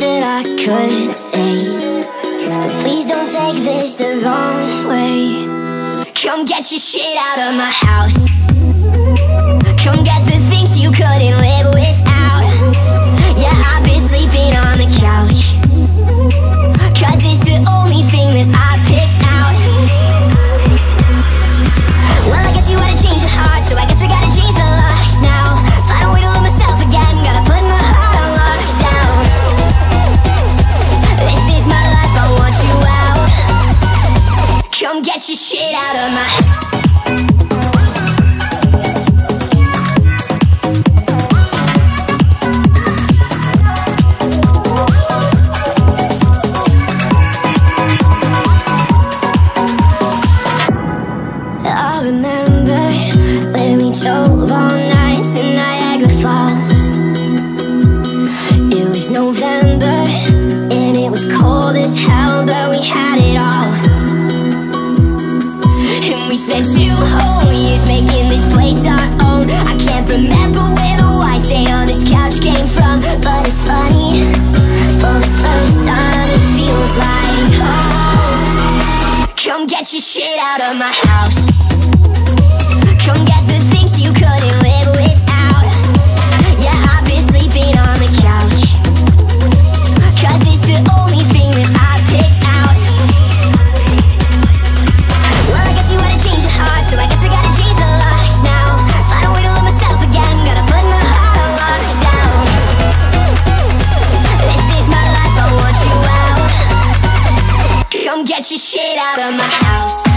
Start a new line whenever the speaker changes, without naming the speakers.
that I could say. But please don't take this the wrong way. Come get your shit out of my house. Come get Come get your shit out of my Making this place our own. I can't remember where the why stay on this couch came from But it's funny, for the first time it feels like home. Come get your shit out of my house. Come get your shit out of my house.